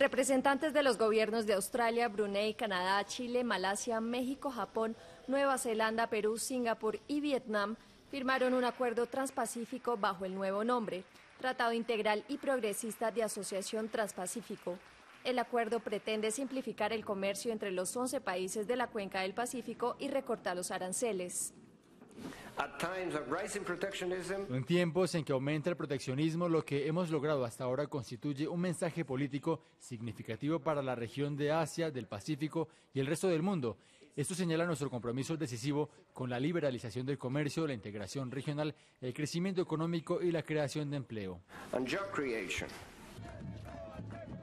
Representantes de los gobiernos de Australia, Brunei, Canadá, Chile, Malasia, México, Japón, Nueva Zelanda, Perú, Singapur y Vietnam firmaron un acuerdo transpacífico bajo el nuevo nombre, Tratado Integral y Progresista de Asociación Transpacífico. El acuerdo pretende simplificar el comercio entre los 11 países de la cuenca del Pacífico y recortar los aranceles. En tiempos en que aumenta el proteccionismo, lo que hemos logrado hasta ahora constituye un mensaje político significativo para la región de Asia, del Pacífico y el resto del mundo. Esto señala nuestro compromiso decisivo con la liberalización del comercio, la integración regional, el crecimiento económico y la creación de empleo.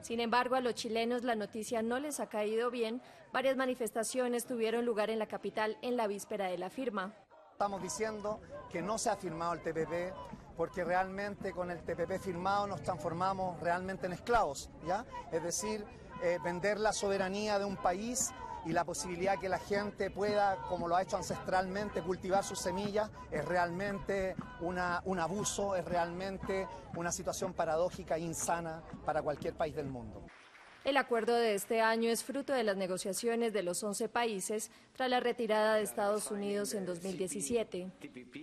Sin embargo, a los chilenos la noticia no les ha caído bien. Varias manifestaciones tuvieron lugar en la capital en la víspera de la firma. Estamos diciendo que no se ha firmado el TPP porque realmente con el TPP firmado nos transformamos realmente en esclavos, ¿ya? Es decir, eh, vender la soberanía de un país y la posibilidad que la gente pueda, como lo ha hecho ancestralmente, cultivar sus semillas, es realmente una, un abuso, es realmente una situación paradójica e insana para cualquier país del mundo. El acuerdo de este año es fruto de las negociaciones de los 11 países tras la retirada de Estados Unidos en 2017.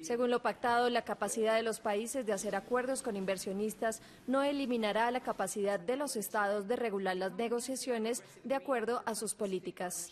Según lo pactado, la capacidad de los países de hacer acuerdos con inversionistas no eliminará la capacidad de los estados de regular las negociaciones de acuerdo a sus políticas.